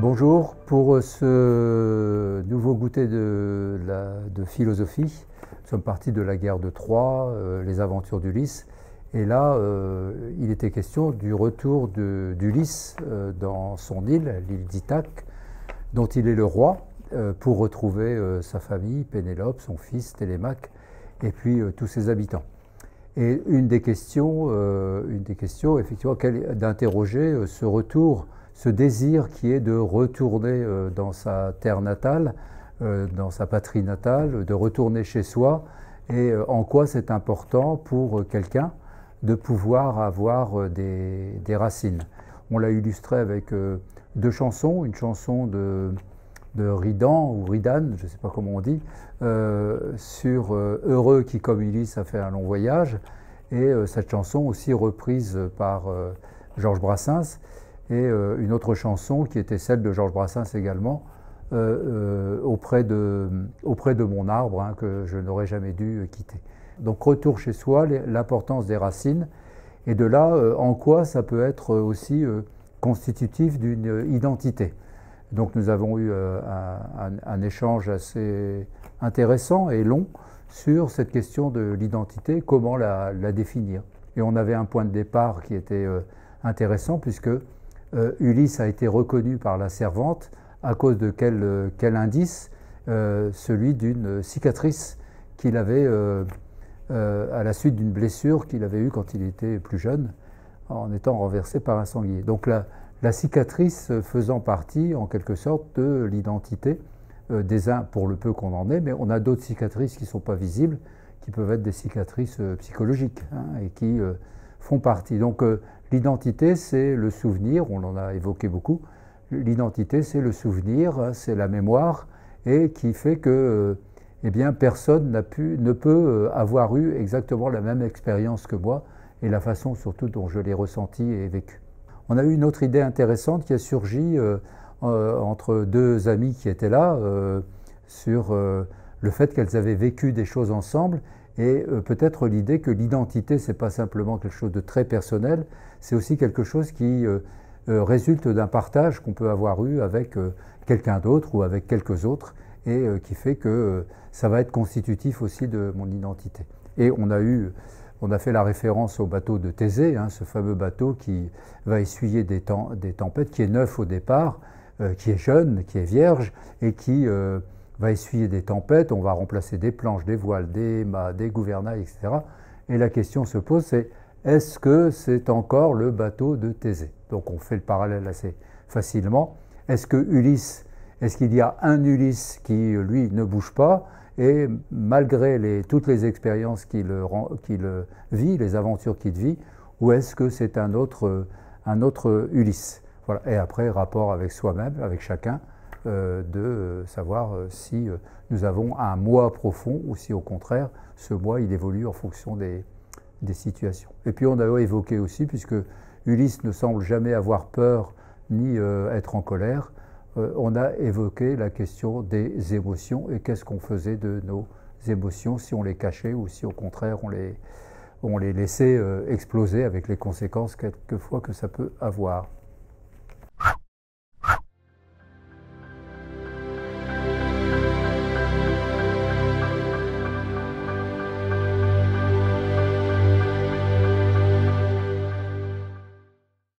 Bonjour, pour ce nouveau goûter de, philosophie, nous sommes partis de la guerre de Troie, euh, les aventures d'Ulysse, et là euh, il était question du retour d'Ulysse euh, dans son île, l'île d'Ithaque, dont il est le roi, pour retrouver sa famille, Pénélope, son fils, Télémaque, et puis tous ses habitants. Et une des questions, une des questions effectivement, d'interroger ce retour ce désir qui est de retourner euh, dans sa terre natale, euh, dans sa patrie natale, de retourner chez soi, et euh, en quoi c'est important pour quelqu'un de pouvoir avoir des, racines. On l'a illustré avec deux chansons, une chanson de, Ridan ou Ridan, je ne sais pas comment on dit, sur Heureux qui comme Ulysse a fait un long voyage, et cette chanson aussi reprise par Georges Brassens, et euh, une autre chanson qui était celle de Georges Brassens également, euh, euh, auprès, de, auprès de mon arbre hein, que je n'aurais jamais dû quitter. Donc retour chez soi, l'importance des racines, et de là en quoi ça peut être aussi constitutif d'une identité. Donc nous avons eu un, échange assez intéressant et long sur cette question de l'identité, comment la, la, définir. Et on avait un point de départ qui était intéressant puisque euh, Ulysse a été reconnu par la servante à cause de quel, euh, indice? Euh, Celui d'une cicatrice qu'il avait à la suite d'une blessure qu'il avait eue quand il était plus jeune, en étant renversé par un sanglier. Donc la, cicatrice faisant partie, en quelque sorte, de l'identité des uns, pour le peu qu'on en ait, mais on a d'autres cicatrices qui ne sont pas visibles, qui peuvent être des cicatrices psychologiques hein, et qui font partie. Donc L'identité, c'est le souvenir, on en a évoqué beaucoup. L'identité, c'est le souvenir, c'est la mémoire, et qui fait que euh, eh bien, personne ne peut euh, avoir eu exactement la même expérience que moi, et la façon surtout dont je l'ai ressenti et vécu. On a eu une autre idée intéressante qui a surgi euh, entre deux amis qui étaient là, sur le fait qu'elles avaient vécu des choses ensemble et euh, peut-être l'idée que l'identité, ce n'est pas simplement quelque chose de très personnel, c'est aussi quelque chose qui euh, euh, résulte d'un partage qu'on peut avoir eu avec quelqu'un d'autre ou avec quelques autres, et qui fait que ça va être constitutif aussi de mon identité. Et on a eu, on a fait la référence au bateau de Thésée, hein, ce fameux bateau qui va essuyer des, tempêtes, qui est neuf au départ, qui est jeune, qui est vierge, et qui va essuyer des tempêtes, on va remplacer des planches, des voiles, des mâts, des gouvernails, etc. Et la question se pose, c'est est-ce que c'est encore le bateau de Thésée? Donc on fait le parallèle assez facilement. Est-ce que Ulysse, est-ce qu'il y a un Ulysse qui, lui, ne bouge pas? Et malgré toutes les expériences qu'il vit, les aventures qu'il vit, ou est-ce que c'est un autre, un autre Ulysse? Voilà. Et après, rapport avec soi-même, avec chacun, de euh, savoir euh, si nous avons un moi profond ou si au contraire ce moi il évolue en fonction des, situations. Et puis on a évoqué aussi, puisque Ulysse ne semble jamais avoir peur ni être en colère, on a évoqué la question des émotions et qu'est-ce qu'on faisait de nos émotions si on les cachait ou si au contraire on les, on les laissait exploser avec les conséquences quelquefois que ça peut avoir.